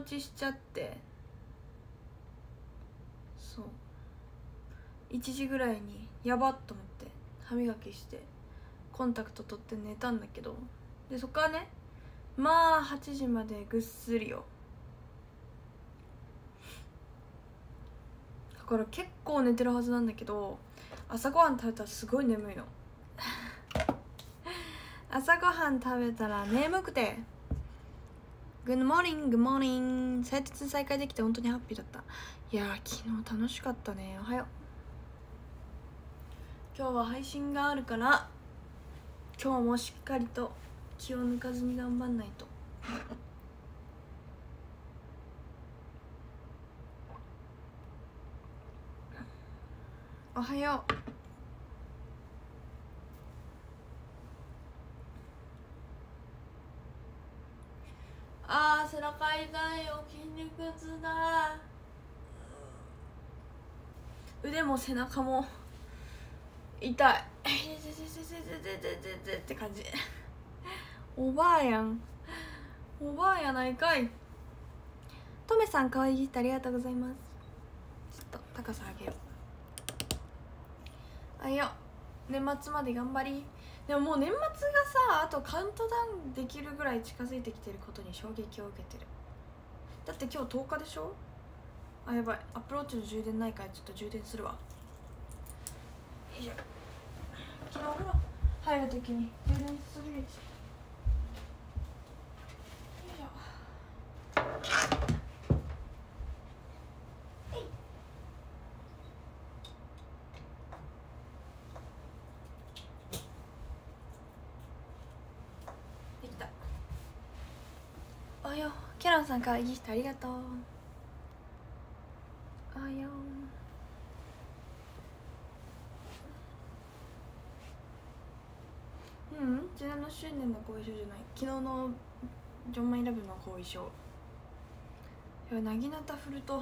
落ちしちゃって。そう。1時ぐらいにやばっと思って歯磨きしてコンタクト取って寝たんだけど。でそっからねまあ8時までぐっすりよ。だから結構寝てるはずなんだけど朝ごはん食べたらすごい眠いの。朝ごはん食べたら眠くて Good morning, good morning. 再鉄再開できて本当にハッピーだった。いや昨日楽しかったね。おはよう。今日は配信があるから今日もしっかりと気を抜かずに頑張んないと。おはよう。あー背中痛いよ筋肉痛だ。腕も背中も痛い。って感じ。おばあやん。おばあやないかい。トメさんかわいいギフトありがとうございます。ちょっと高さ上げよう。あいよ。年末まで頑張り。でももう年末がさあとカウントダウンできるぐらい近づいてきてることに衝撃を受けてる。だって今日10日でしょ？あやばい。アプローチの充電ないからちょっと充電するわ。よいしょ。昨日ほら入るときに充電するやつできたおはようキャランさんかありがとう。おはよううん17周年の後遺症じゃない。昨日のジョンマイラブの後遺症。いやなぎなた振ると。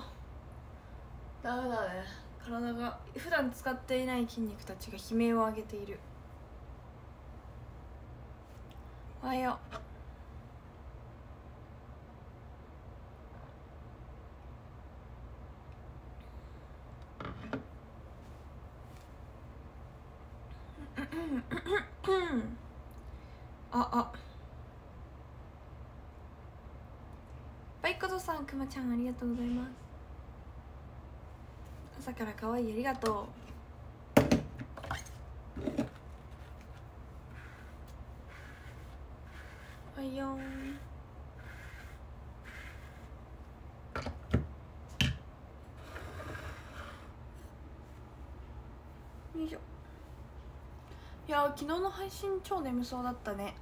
ダメだね。体が普段使っていない筋肉たちが悲鳴を上げている。おはようああバイコトさんくまちゃんありがとうございます。朝から可愛いありがとう。はいよん。よいしょ。いや昨日の配信超眠そうだったね。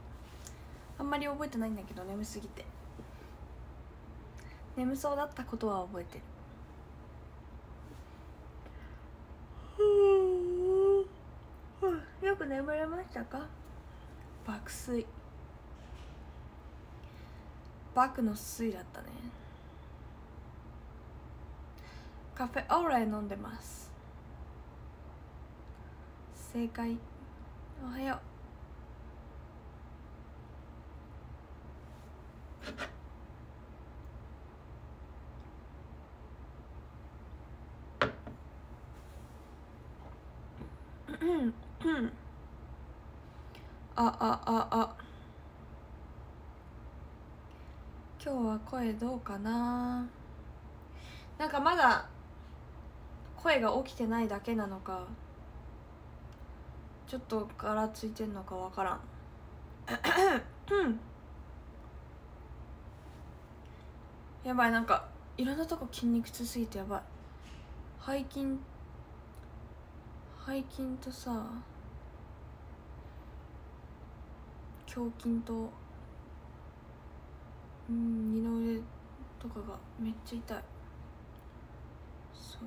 あんまり覚えてないんだけど眠すぎて。眠そうだったことは覚えてる。よく眠れましたか？爆睡。爆の睡だったね。カフェオーライ飲んでます。正解。おはようああ。今日は声どうかな？なんかまだ声が起きてないだけなのかちょっと柄ついてんのかわからん。やばいなんかいろんなとこ筋肉痛すぎてやばい。背筋背筋とさ胸筋とうん二の腕とかがめっちゃ痛い。そう。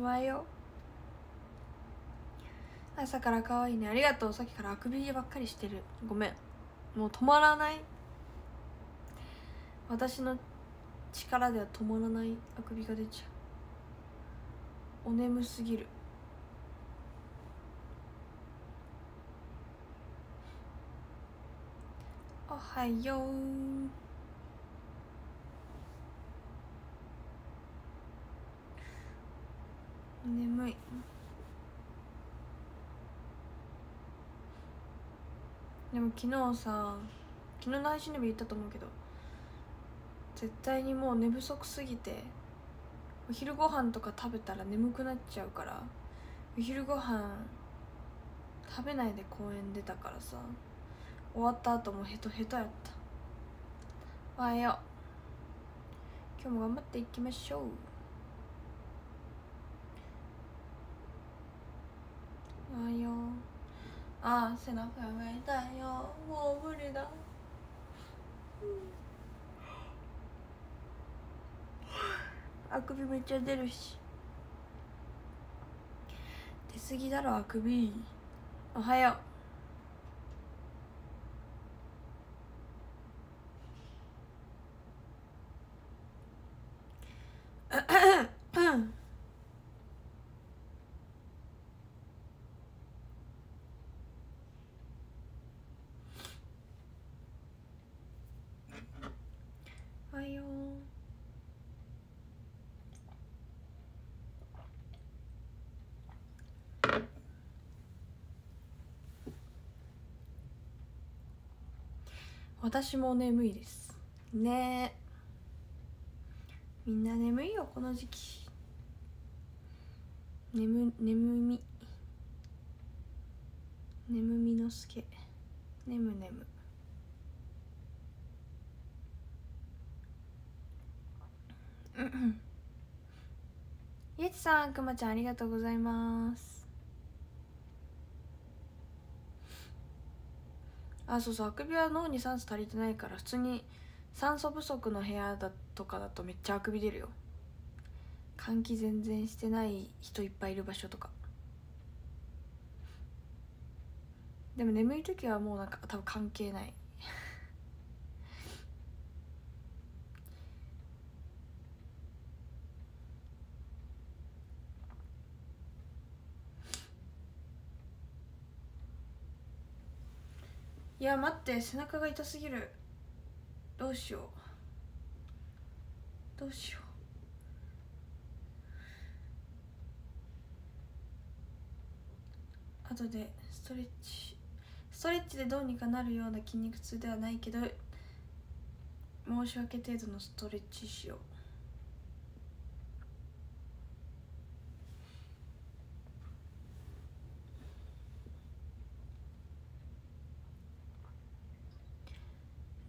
おはよ。う朝から可愛いね。ありがとう。さっきからあくびばっかりしてる。ごめん。もう止まらない。私の力では止まらないあくびが出ちゃう。お眠すぎる。おはよう。眠い。でも昨日さ昨日の配信でも言ったと思うけど絶対にもう寝不足すぎてお昼ご飯とか食べたら眠くなっちゃうからお昼ご飯食べないで公園出たからさ終わった後もヘトヘトやった。おはよう。今日も頑張っていきましょう。おはよう。ああ背中が痛いよ。もう無理だ、あくびめっちゃ出るし。出過ぎだろあくび。おはようおはよう私も眠いです。ねえ。みんな眠いよこの時期。眠眠み。眠みのすけ。眠眠。うんうん。ゆちさんくまちゃんありがとうございます。あそうそうあくびは脳に酸素足りてないから普通に酸素不足の部屋だとかだとめっちゃあくび出るよ。換気全然してない人いっぱいいる場所とか。でも眠い時はもうなんか多分関係ない。いや待って背中が痛すぎる。どうしよう。どうしよう。後でストレッチ。ストレッチでどうにかなるような筋肉痛ではないけど申し訳程度のストレッチしよう。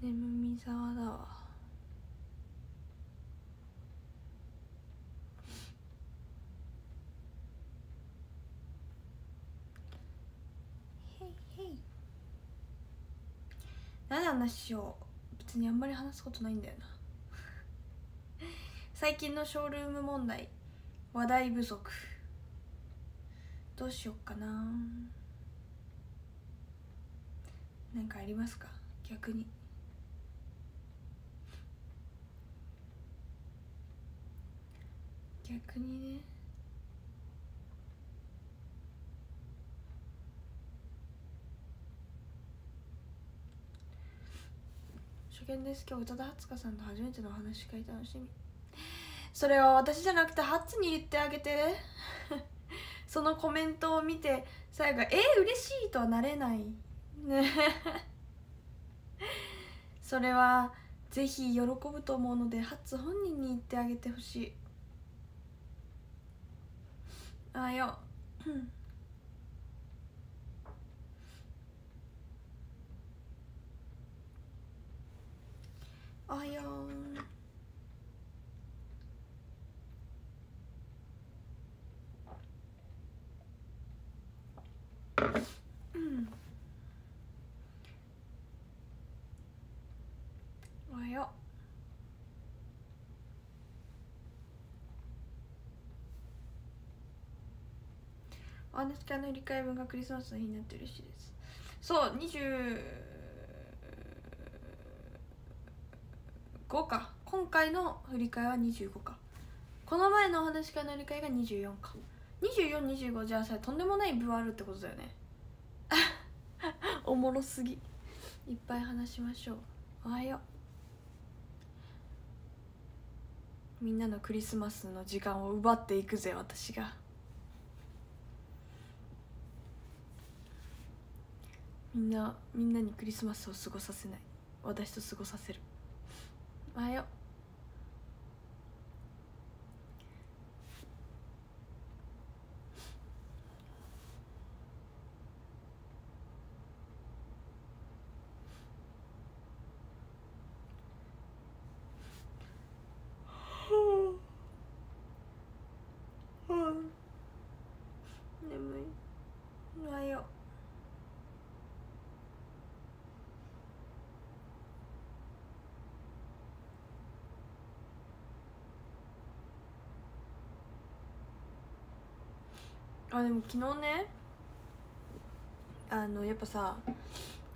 眠み沢だわ。へいへい何で話しよう別にあんまり話すことないんだよな。最近のショールーム問題話題不足。どうしよっかな。なんかありますか？逆に。逆にね。初見です。今日宇多田初香さんと初めての話し会楽しみ。それは私じゃなくてハッツに言ってあげて。そのコメントを見て最後「えー、嬉しい」とはなれない。ね それはぜひ喜ぶと思うのでハッツ本人に言ってあげてほしい。あよ。うおはようんおはようアネスキャの振り替え分がクリスマスの日になって嬉しいです。そう25か。今回の振り替えは25か。この前のお話し会の理解が24か。2425じゃあさとんでもない部あるってことだよね。おもろすぎ。いっぱい話しましょう。おはよう。みんなのクリスマスの時間を奪っていくぜ私がみんなみんなにクリスマスを過ごさせない。私と過ごさせる。おはよう眠いおはようあでも昨日ねあのやっぱさ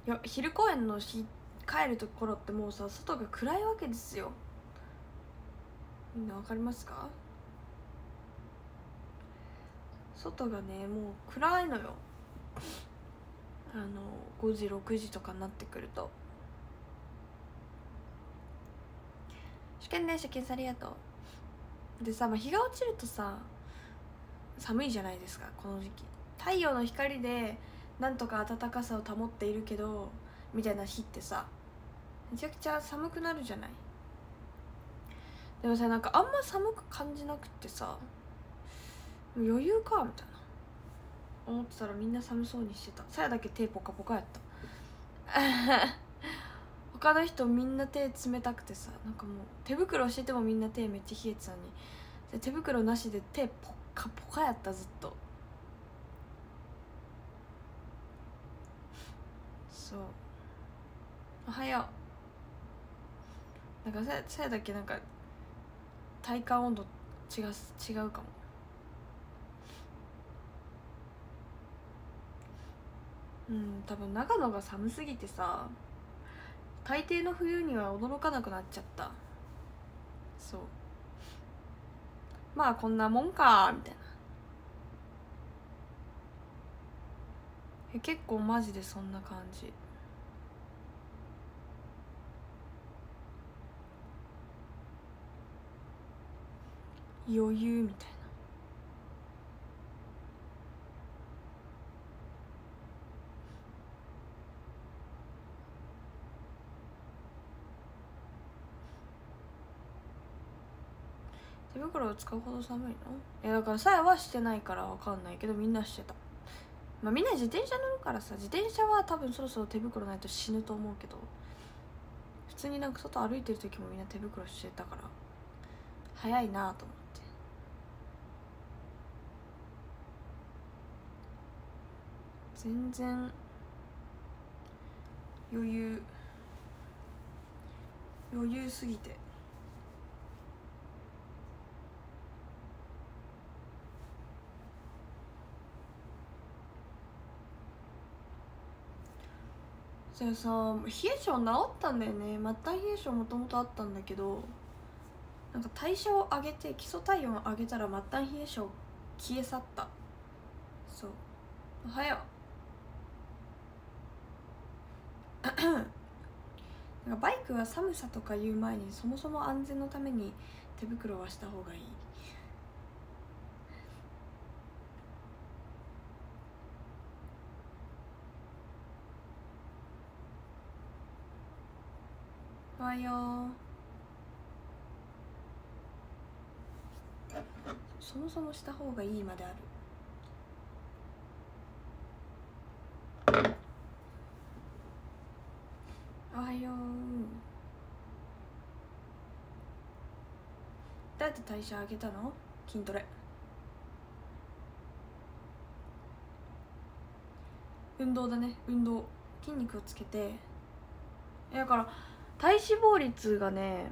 いや昼公演の日帰るところってもうさ外が暗いわけですよ。みんなわかりますか？外がねもう暗いのよ。あの5時6時とかになってくると。試験電車検査ありがと。うでさ、まあ、日が落ちるとさ寒いじゃないですかこの時期。太陽の光でなんとか暖かさを保っているけどみたいな日ってさめちゃくちゃ寒くなるじゃない。でもさなんかあんま寒く感じなくってさ余裕かみたいな。思ってたらみんな寒そうにしてた。さやだけ手ポカポカやった。他の人みんな手冷たくてさなんかもう手袋しててもみんな手めっちゃ冷えてたのに。手袋なしで手ポカポカやったずっと。そう。おはよう。なんかささやだけ？なんか体感温度違う違うかも。うん多分長野が寒すぎてさ大抵の冬には驚かなくなっちゃった。そう。まあこんなもんかみたいな。え結構マジでそんな感じ。余裕みたいな手袋を使うほど寒いの？えだからさやはしてないから分かんないけどみんなしてた。まあみんな自転車乗るからさ自転車は多分そろそろ手袋ないと死ぬと思うけど普通になんか外歩いてる時もみんな手袋してたから早いなと思って。全然余裕余裕すぎて。じゃあさ冷え性治ったんだよね。末端冷え性もともとあったんだけどなんか代謝を上げて基礎体温を上げたら末端冷え性消え去った。そう。おはようなんかバイクは寒さとか言う前にそもそも安全のために手袋はした方がいい。よ。うそもそもした方がいいまである。おはよう。どうやって代謝上げたの？筋トレ。運動だね。運動。筋肉をつけて。だから体脂肪率がね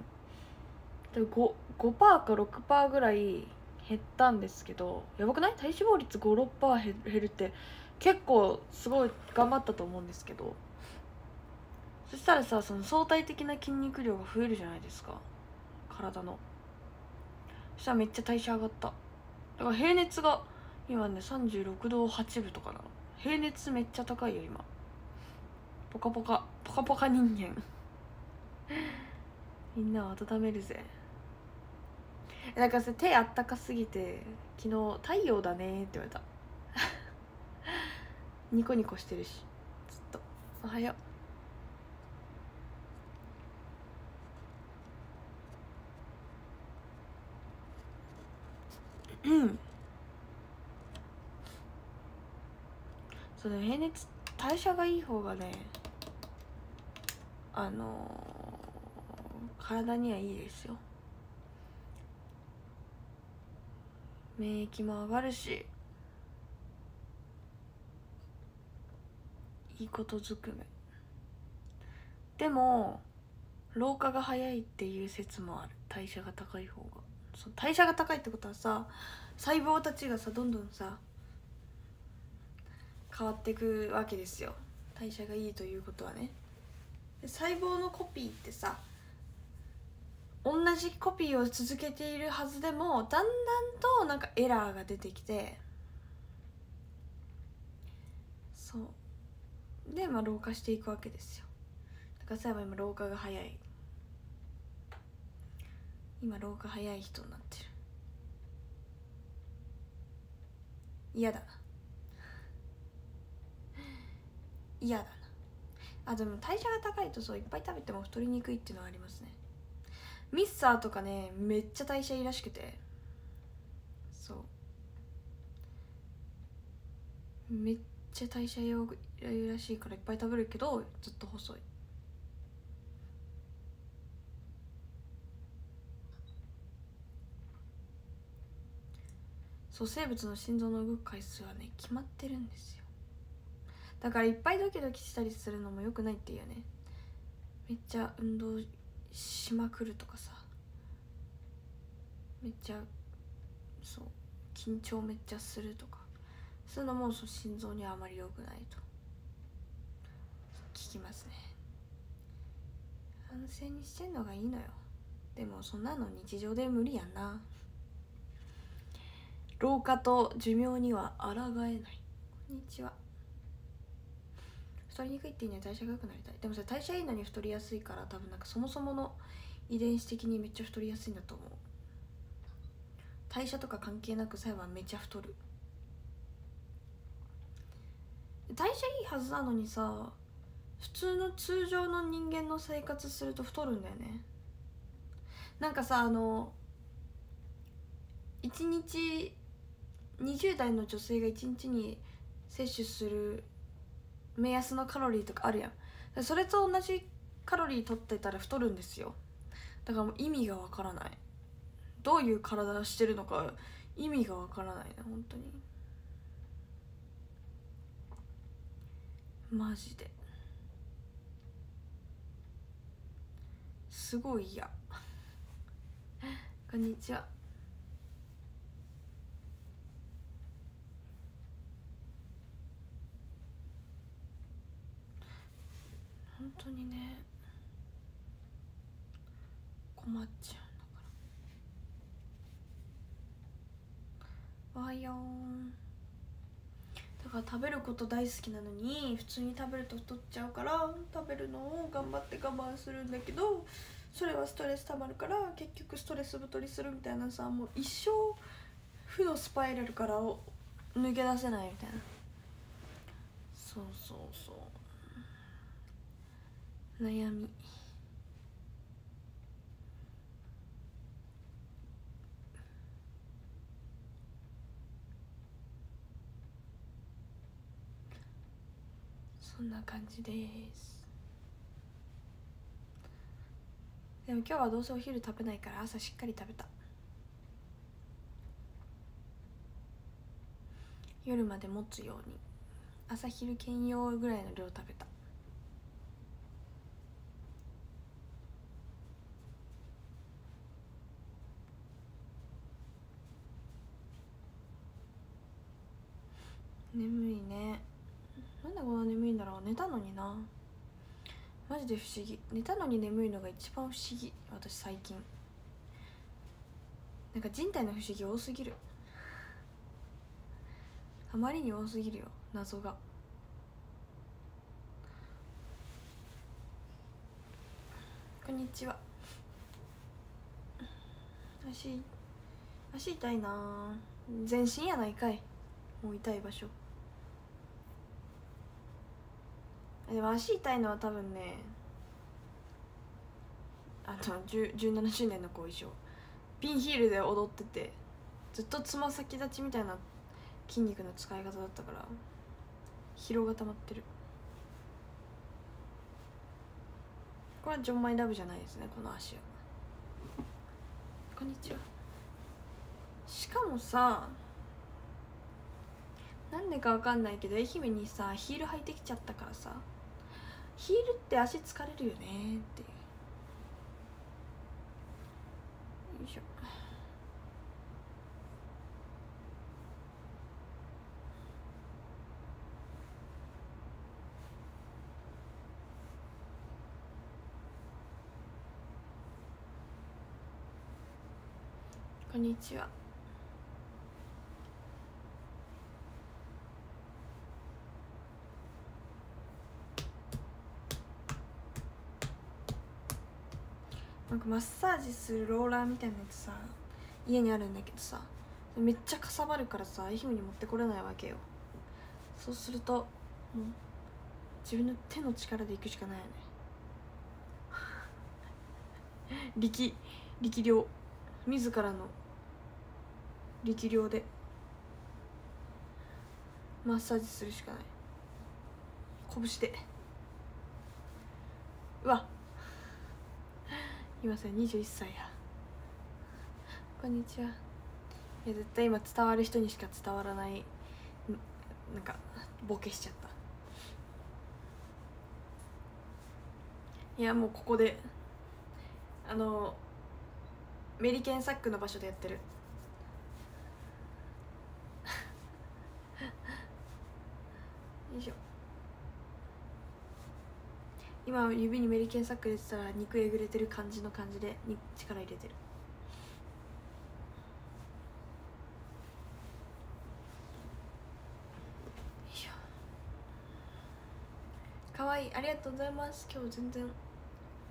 5%, 5か6%ぐらい減ったんですけどやばくない？体脂肪率56%減減るって結構すごい頑張ったと思うんですけど。そしたらさその相対的な筋肉量が増えるじゃないですか。体の。そしたらめっちゃ代謝上がった。だから平熱が今ね36度8分とかなの。平熱めっちゃ高いよ今。ポカポカポカポカ人間。みんなを温めるぜ。だからさ手あったかすぎて昨日「太陽だね」って言われた。ニコニコしてるし。ずっと「おはよう」うん。そうね平熱代謝がいい方がねあの、体にはいいですよ。免疫も上がるしいいことずくめ。でも老化が早いっていう説もある。代謝が高い方が。そう代謝が高いってことはさ細胞たちがさどんどんさ変わっていくわけですよ。代謝がいいということはね。細胞のコピーってさ同じコピーを続けているはずでもだんだんとなんかエラーが出てきて。そう。でまあ老化していくわけですよ。だからさ今老化が早い。今老化早い人になってる。嫌だな。嫌だな。あでも代謝が高いとそういっぱい食べても太りにくいっていうのはありますね。ミッサーとかねめっちゃ代謝いいらしくて。そう。めっちゃ代謝いいらしいからいっぱい食べるけどずっと細い。そう生物の心臓の動く回数はね決まってるんですよ。だからいっぱいドキドキしたりするのもよくないっていうね。めっちゃ運動しまくるとかさ。めっちゃそう緊張めっちゃするとか。そういうのもそう心臓にはあまり良くないと。聞きますね。安静にしてんのがいいのよ。でもそんなの日常で無理やんな。老化と寿命には抗えない。こんにちは。太りにくいっていうには代謝が良くなりたい。でもさ代謝いいのに太りやすいから多分なんかそもそもの遺伝子的にめっちゃ太りやすいんだと思う。代謝とか関係なく最後はめっちゃ太る。代謝いいはずなのにさ普通の通常の人間の生活すると太るんだよね。なんかさあの1日20代の女性が1日に摂取する目安のカロリーとかあるやん。それと同じカロリー取ってたら太るんですよ。だからもう意味がわからない。どういう体してるのか意味がわからないね本当に。マジで。すごい嫌。こんにちは。本当にね困っちゃうんだから。おはようだから食べること大好きなのに普通に食べると太っちゃうから食べるのを頑張って我慢するんだけどそれはストレスたまるから結局ストレス太りするみたいなさもう一生負のスパイラルからを抜け出せないみたいな。そうそうそう。悩み。そんな感じです。でも今日はどうせお昼食べないから朝しっかり食べた。夜まで持つように。朝昼兼用ぐらいの量食べた。眠いね。なんでこんな眠いんだろう。寝たのにな。マジで不思議。寝たのに眠いのが一番不思議。私最近。なんか人体の不思議多すぎる。あまりに多すぎるよ。謎が。こんにちは。足足痛いな。全身やないかい。もう痛い場所。でも足痛いのは多分ねあの17周年の後遺症ピンヒールで踊っててずっとつま先立ちみたいな筋肉の使い方だったから疲労が溜まってる。これはジョンマイラブじゃないですねこの足は。こんにちは。しかもさなんでかわかんないけど愛媛にさヒール履いてきちゃったからさヒールって足疲れるよねっていう。よいしょ。こんにちは。なんかマッサージするローラーみたいなやつさ家にあるんだけどさめっちゃかさばるからさ愛媛に持ってこれないわけよ。そうするともう自分の手の力で行くしかないよね。力力量。自らの力量で。マッサージするしかない。拳で。うわっ今さ21歳や。こんにちは。いや絶対今伝わる人にしか伝わらないなんかボケしちゃった。いやもうここであのメリケンサックの場所でやってるよいしょ今指にメリケンサック入れてたら肉えぐれてる感じの感じでに力入れてる。かわいい。ありがとうございます。今日全然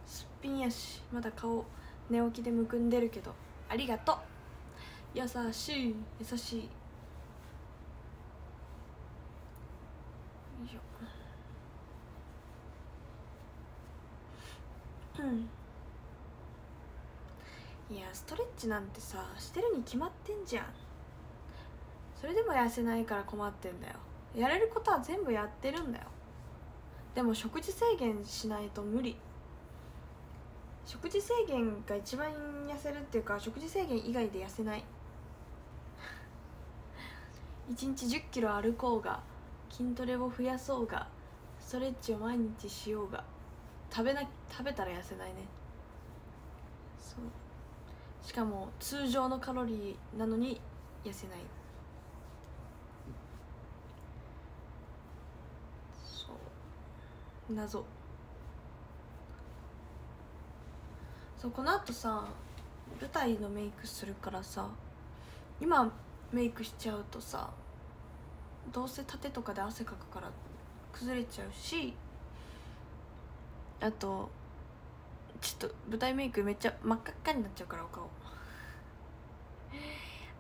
すっぴんやしまだ顔寝起きでむくんでるけど。ありがとう。優しい。優しいしょうんいやストレッチなんてさしてるに決まってんじゃん。それでも痩せないから困ってんだよ。やれることは全部やってるんだよ。でも食事制限しないと無理。食事制限が一番痩せるっていうか食事制限以外で痩せない。1日1 0キロ歩こうが筋トレを増やそうがストレッチを毎日しようが食べな食べたら痩せないね。そう。しかも通常のカロリーなのに痩せない。そう。謎。そうこのあとさ舞台のメイクするからさ今メイクしちゃうとさどうせ縦とかで汗かくから崩れちゃうしあとちょっと舞台メイクめっちゃ真っ赤っかになっちゃうからお顔。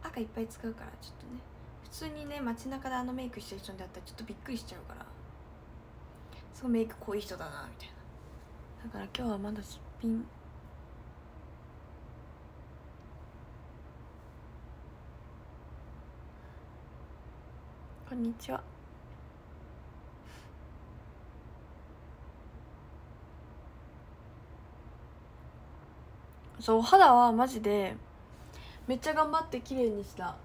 赤いっぱい使うからちょっとね。普通にね街中であのメイクしてる人にだったらちょっとびっくりしちゃうから。すごいメイク濃い人だなみたいな。だから今日はまだすっぴんこんにちは。そう肌はマジでめっちゃ頑張って綺麗にした。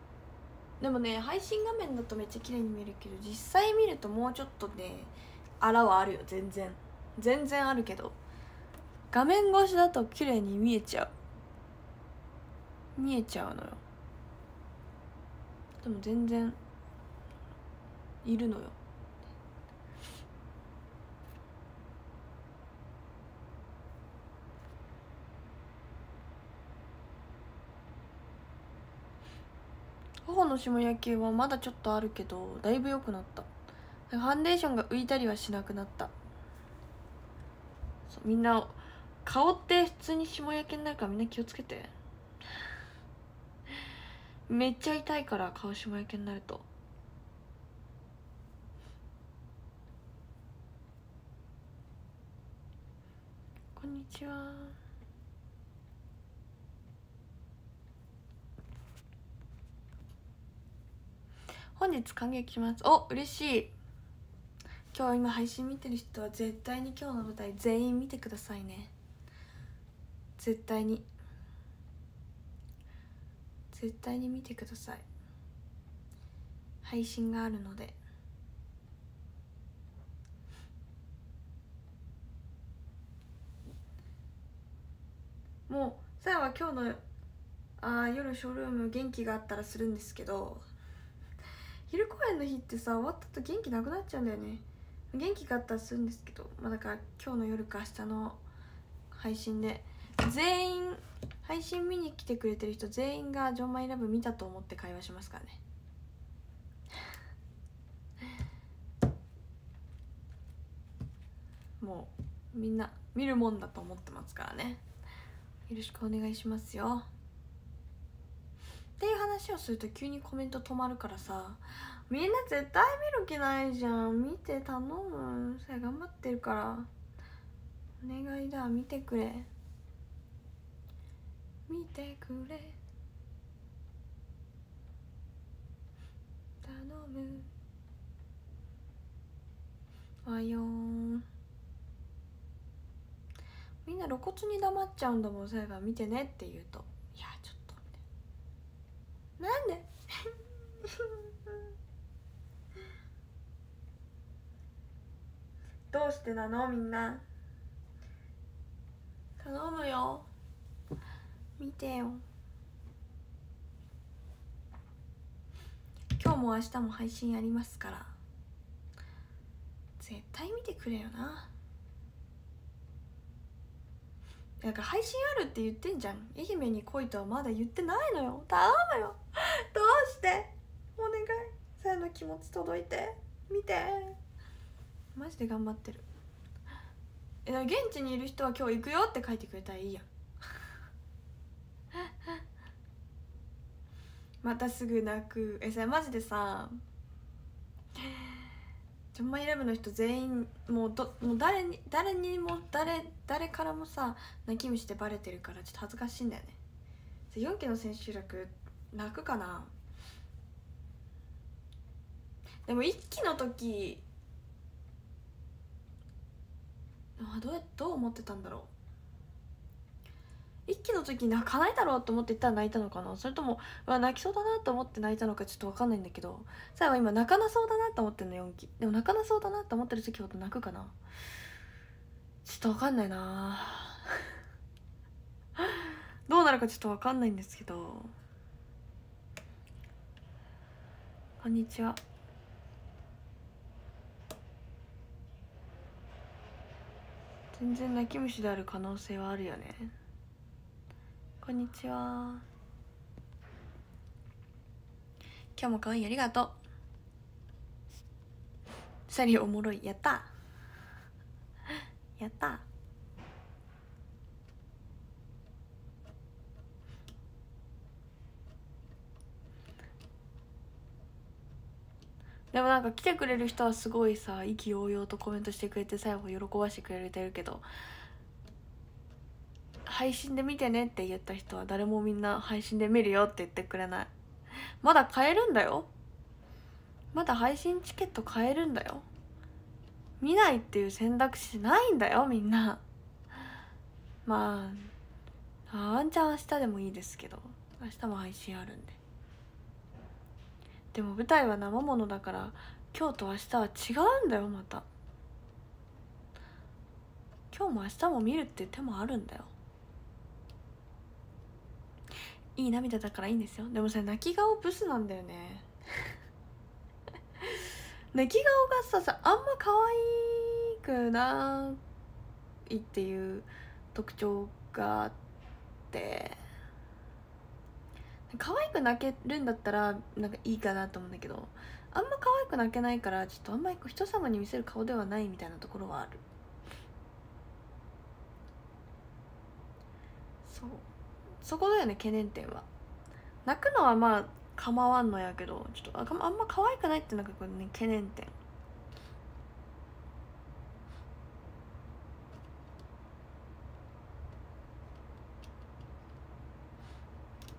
でもね配信画面だとめっちゃ綺麗に見えるけど実際見るともうちょっとねあらはあるよ全然。全然あるけど。画面越しだと綺麗に見えちゃう。見えちゃうのよ。でも全然いるのよ。頬の霜焼けはまだちょっとあるけどだいぶ良くなった。ファンデーションが浮いたりはしなくなった。みんな顔って普通に霜焼けになるからみんな気をつけて。めっちゃ痛いから顔霜焼けになると。こんにちは。本日感激します。お嬉しい。今日今配信見てる人は絶対に今日の舞台全員見てくださいね。絶対に。絶対に見てください。配信があるので。もうさやは今日のあ夜ショールーム元気があったらするんですけど。昼公演の日ってさ終わったと元気なくなっちゃうんだよね。元気があったらするんですけどまあだから今日の夜か明日の配信で。全員配信見に来てくれてる人全員が「ジョンマイラブ見たと思って会話しますからね。もうみんな見るもんだと思ってますからね。よろしくお願いしますよ。っていう話をすると急にコメント止まるからさみんな絶対見る気ないじゃん。見て頼む。さ頑張ってるから。お願いだ。見てくれ。見てくれ。頼む。わよみんな露骨に黙っちゃうんだもんそういえば見てねって言うと。いやちょっとなんで？どうしてなの？みんな。頼むよ。見てよ。今日も明日も配信ありますから。絶対見てくれよななんか配信あるって言ってんじゃん。愛媛に来いとはまだ言ってないのよ。頼むよ。どうして？お願い。さやの気持ち届いて。見て。マジで頑張ってる。え現地にいる人は今日行くよって書いてくれたらいいやん。またすぐ泣く。えそれマジでさ。ジョンマイレブの人全員もうどもう誰に誰にも誰誰からもさ泣き虫でバレてるからちょっと恥ずかしいんだよね。4期の千秋楽泣くかな？でも1期の時あどうどう思ってたんだろう？一期の時泣かないだろうと思って言ったら泣いたのかな？それともわ泣きそうだなと思って泣いたのかちょっと分かんないんだけど。さやは今泣かなそうだなと思ってんの4期。でも泣かなそうだなと思ってる時ほど泣くかな。ちょっと分かんないな。どうなるかちょっと分かんないんですけど。こんにちは。全然泣き虫である可能性はあるよね。こんにちは。今日も可愛いありがとう。サリおもろい。やった。やった。でもなんか来てくれる人はすごいさ意気揚々とコメントしてくれて最後喜ばしてくれてるけど配信で見てねって言った人は誰もみんな配信で見るよって言ってくれない。まだ買えるんだよ。まだ配信チケット買えるんだよ。見ないっていう選択肢ないんだよみんな。まあワンチャン明日でもいいですけど明日も配信あるんで。でも舞台は生ものだから今日と明日は違うんだよまた。今日も明日も見るって手もあるんだよ。いい涙だからいいんですよ。でもさ泣き顔ブスなんだよね。泣き顔がささあんま可愛くないっていう特徴があって。可愛く泣けるんだったらなんかいいかなと思うんだけどあんま可愛く泣けないからちょっとあんまり人様に見せる顔ではないみたいなところはある。そう。そこだよね懸念点は。泣くのはまあ構わんのやけどちょっとああんま可愛くないっていうのがこれね懸念点。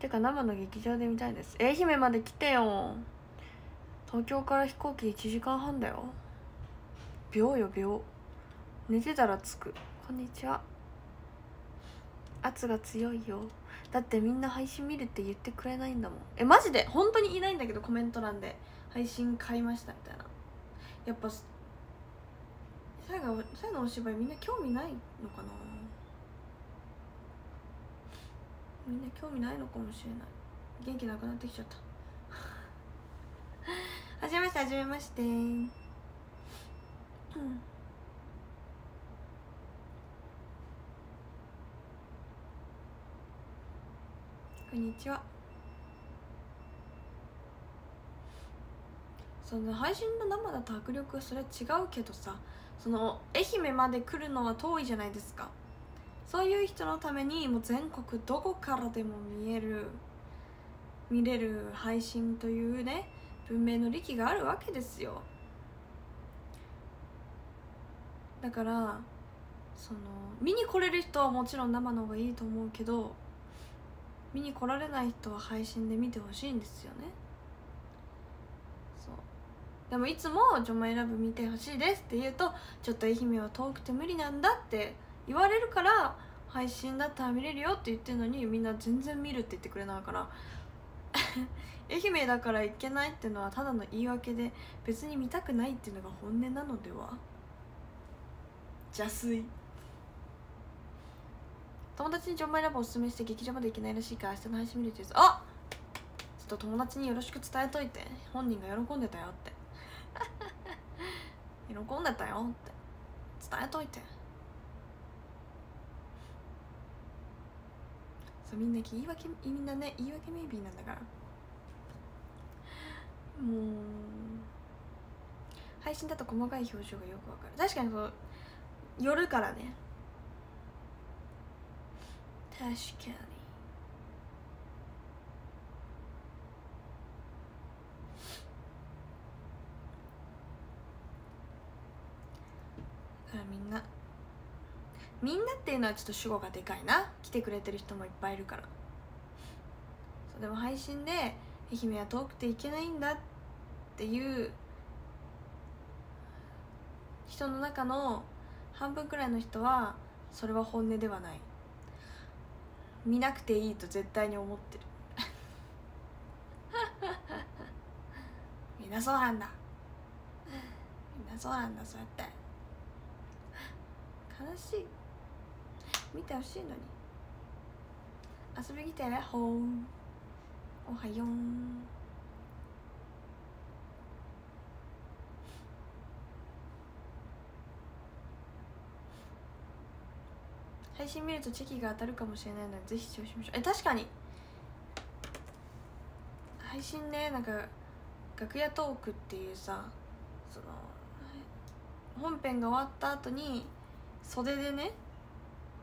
てか生の劇場で見たいです。愛媛まで来てよ。東京から飛行機1時間半だよ。秒よ秒。寝てたら着く。こんにちは。圧が強いよ。だってみんな配信見るって言ってくれないんだもん。えマジで？本当にいないんだけどコメント欄で。配信買いましたみたいな。やっぱ最後最後のお芝居みんな興味ないのかな？みんな興味ないのかもしれない。元気なくなってきちゃった。はじめましてはじめまして。うん。こんにちは。その配信の生だと迫力はそれは違うけどさその愛媛まで来るのは遠いじゃないですか。そういう人のためにもう全国どこからでも見える見れる配信というね文明の利器があるわけですよ。だからその見に来れる人はもちろん生の方がいいと思うけど見に来られない人は配信で見てほしいんですよね。そう。でもいつも「ジョマイラブ見てほしいです」って言うと「ちょっと愛媛は遠くて無理なんだ」って言われるから配信だったら見れるよって言ってるのにみんな全然見るって言ってくれないから。愛媛だから行けないっていうのはただの言い訳で別に見たくないっていうのが本音なのでは。邪推。友達にジョンマイラブおすすめして劇場まで行けないらしいから明日の配信見るって言うあちょっと友達によろしく伝えといて。本人が喜んでたよって。喜んでたよって。伝えといて。そうみんな言い訳みんなね言い訳メイビーなんだから。もう配信だと細かい表情がよくわかる。確かにそう夜からね確かに。だからみんな。みんなっていうのはちょっと主語がでかいな。来てくれてる人もいっぱいいるから。そうでも配信で愛媛は遠くて行けないんだっていう。人の中の半分くらいの人はそれは本音ではない。見なくていいと絶対に思ってる。みんなそうなんだ。みんなそうなんだそうやって。悲しい。見てほしいのに。遊びに来てね。ほーおはよう。配信見るとチェキが当たるかもしれないのでぜひ視聴しましょう。え確かに。配信ねなんか楽屋トークっていうさその本編が終わった後に袖でね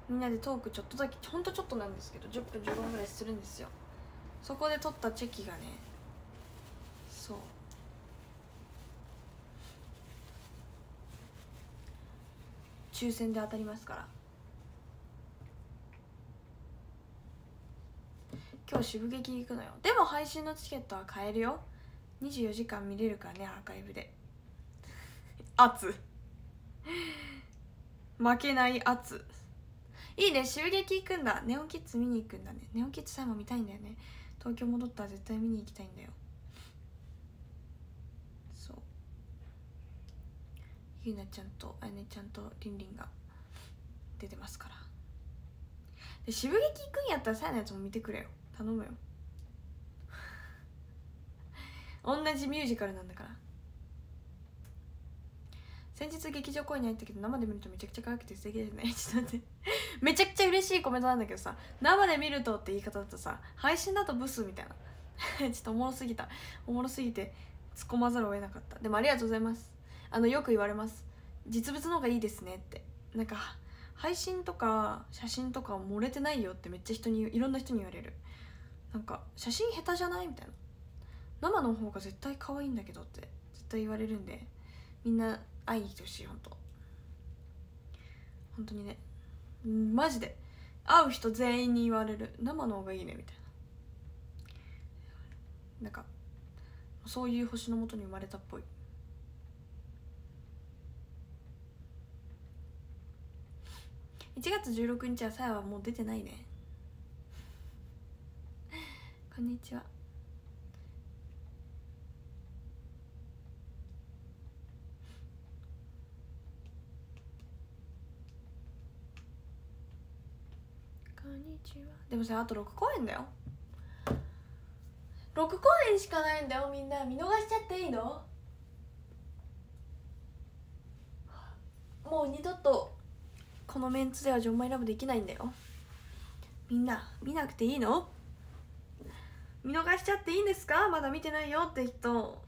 みんなでトークちょっとだけほんとちょっとなんですけど10分15分ぐらいするんですよ。そこで取ったチェキがねそう。抽選で当たりますから。今日渋劇行くのよ。でも配信のチケットは買えるよ。24時間見れるからねアーカイブで。圧。負けない圧。いいね襲撃行くんだ。ネオンキッズ見に行くんだね。ネオンキッズさえも見たいんだよね。東京戻ったら絶対見に行きたいんだよ。そう。ゆうなちゃんとあやねちゃんとりんりんが出てますから。で渋劇行くんやったらさやのやつも見てくれよ頼むよ。同じミュージカルなんだから。先日劇場公演に入ったけど生で見るとめちゃくちゃ可愛くて素敵ですね。ちょっと待って。めちゃくちゃ嬉しいコメントなんだけどさ生で見るとって言い方だとさ配信だとブスみたいな。ちょっとおもろすぎた。おもろすぎて突っ込まざるを得なかった。でもありがとうございます。あのよく言われます。実物の方がいいですねって。なんか配信とか写真とか漏れてないよってめっちゃ人にいろんな人に言われる。なんか写真下手じゃない？みたいな。生の方が絶対可愛いんだけどって絶対言われるんでみんな会いに来てほしい本当。本当にね。マジで。会う人全員に言われる。生の方がいいねみたいな。なんかそういう星のもとに生まれたっぽい。1月16日はさやはもう出てないね。こんにちは。こんにちは。でもさあと6公演だよ。6公演しかないんだよみんな。見逃しちゃっていいの？もう二度とこのメンツではジョンマイラブできないんだよ。みんな見なくていいの？見逃しちゃっていいんですか？まだ見てないよって人。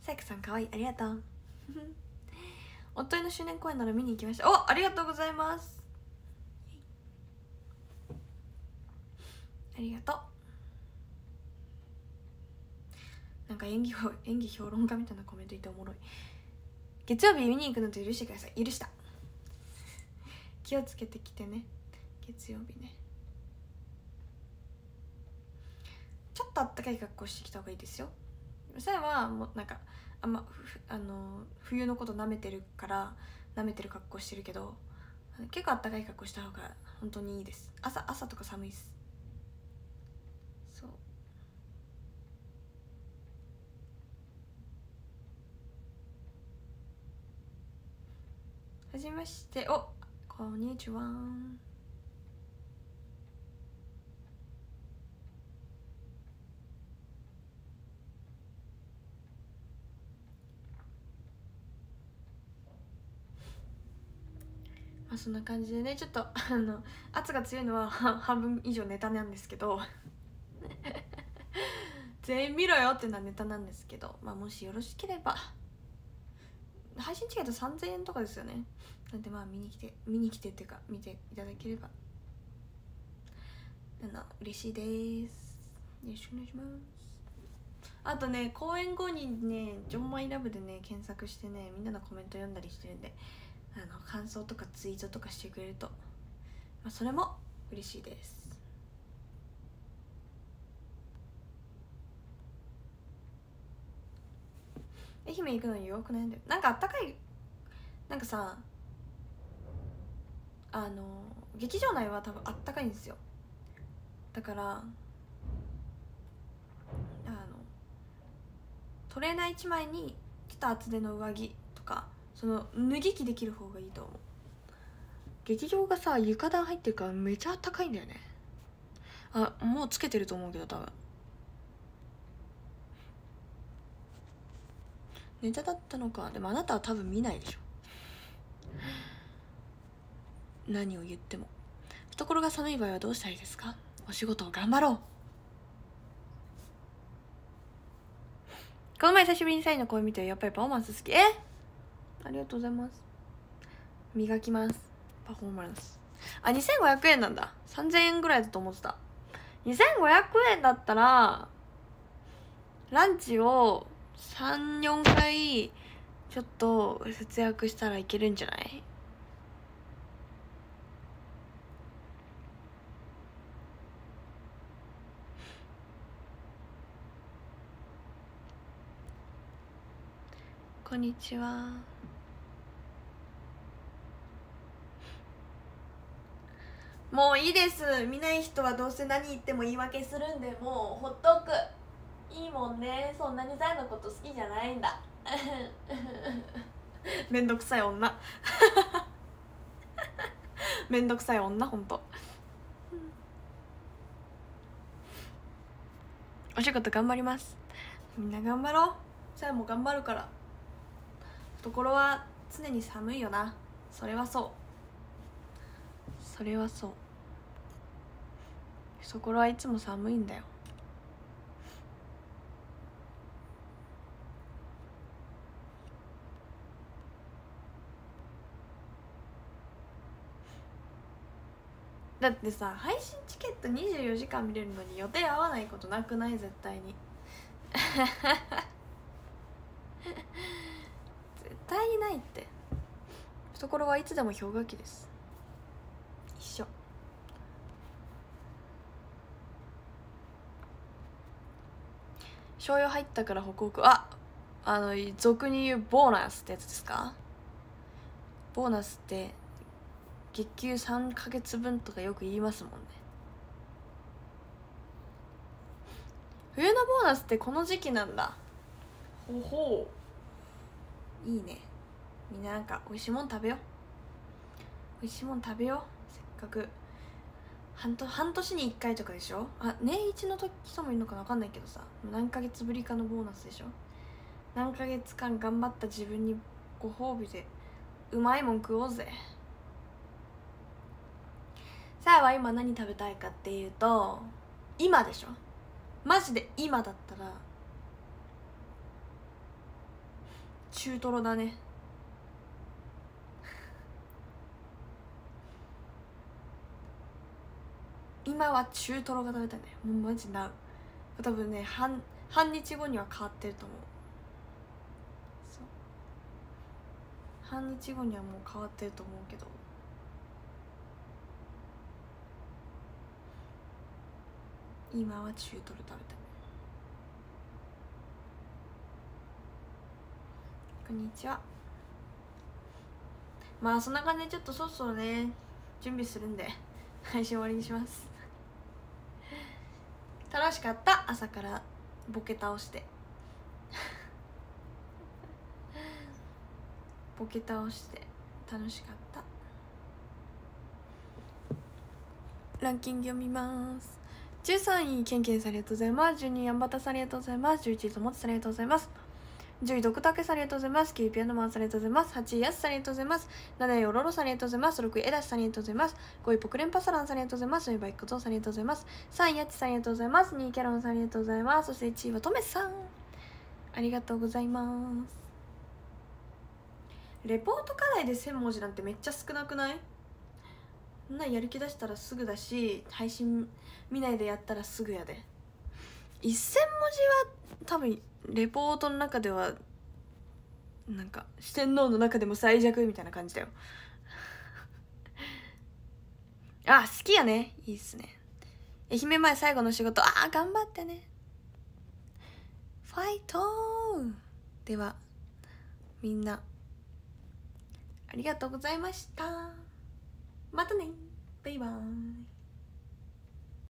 さやかさんかわい。いありがとう。夫の周年公演なら見に行きましたおありがとうございます。ありがとう。なんか演技演技評論家みたいなコメントいておもろい。月曜日見に行くのと許してください。許した。気をつけてきてね。月曜日ねちょっとあったかい格好してきた方がいいですよ。さやはもうなんかあんまあの冬のこと舐めてるから舐めてる格好してるけど結構あったかい格好した方が本当にいいです。朝朝とか寒いです。そう。はじめまして。おこんにちは。まあそんな感じでねちょっと あの圧が強いのは半分以上ネタなんですけど。全員見ろよっていうのはネタなんですけど、まあ、もしよろしければ。配信チケット3000円とかですよね。なんでまあ見に来て見に来てっていうか見ていただければ。あの嬉しいです。よろしくお願いします。あとね公演後にね「ジョンマイラブでね検索してねみんなのコメント読んだりしてるんで。あの感想とかツイートとかしてくれると、まあ、それも嬉しいです。愛媛行くのに弱くないんだよ。なんかあったかいなんかさあの劇場内は多分あったかいんですよ。だからあのトレーナー1枚にちょっと厚手の上着とかその脱ぎ着できる方がいいと思う。劇場がさ床暖入ってるからめちゃあったかいんだよね。あもうつけてると思うけど多分。ネタだったのか。でもあなたは多分見ないでしょ。何を言っても。懐が寒い場合はどうしたらいいですか？お仕事を頑張ろう。この前久しぶりにサイの声見てやっぱりパフォーマンス好き。え？ありがとうございます。磨きます。パフォーマンス。あ2500円なんだ。3000円ぐらいだと思ってた。2500円だったらランチを34回ちょっと節約したらいけるんじゃない？こんにちは。もういいです。見ない人はどうせ何言っても言い訳するんでもうほっとく。いいもんね。そんなにザイのこと好きじゃないんだ。めんどくさい女。めんどくさい女ほんと。お仕事頑張ります。みんな頑張ろう。さやも頑張るから。ところは常に寒いよな。それはそう。それはそう。懐はいつも寒いんだよ。だってさ配信チケット24時間見れるのに予定合わないことなくない？絶対に。絶対にないって。懐はいつでも氷河期です一緒醤油入ったからホクああの俗に言うボーナスってやつですか？ボーナスって月給3ヶ月分とかよく言いますもんね。冬のボーナスってこの時期なんだ。ほほう。いいね。みんななんか美味しいもん食べよう。美味しいもん食べよう。せっかく半年半年に1回とかでしょ？あ年一の時人もいるのかな分かんないけどさ。何ヶ月ぶりかのボーナスでしょ？何ヶ月間頑張った自分にご褒美でうまいもん食おうぜ。さあは今何食べたいかっていうと今でしょ？マジで今だったら中トロだね。今は中トロが食べたいね。もうマジな。多分ね半半日後には変わってると思う。う。半日後にはもう変わってると思うけど。今は中トロ食べたいこんにちは。まあそんな感じでちょっとそろそろね準備するんで配信終わりにします。楽しかった。朝からボケ倒して。ボケ倒して。楽しかった。ランキング読みます。13位ケンケンさんありがとうございます。12位ヤンバタさんありがとうございます。11位ともつさんありがとうございます。10位ドクタケさんありがとうございます。9位ピアノマンさんありがとうございます。8位ヤスさんありがとうございます。7位オロロさんありがとうございます。6位エダシさんありがとうございます。5位ポクレンパサランさんありがとうございます。4位バイクゾウさんありがとうございます。3位ヤチさんありがとうございます。2位キャロンさんありがとうございます。そして1位はトメさん。ありがとうございます。レポート課題で1000文字なんてめっちゃ少なくない？そんなやる気出したらすぐだし配信見ないでやったらすぐやで。1000文字は多分レポートの中ではなんか四天王の中でも最弱みたいな感じだよ。あ好きやね。いいっすね。愛媛前最後の仕事。ああ頑張ってね。ファイトではみんなありがとうございました。またね。バイバーイ。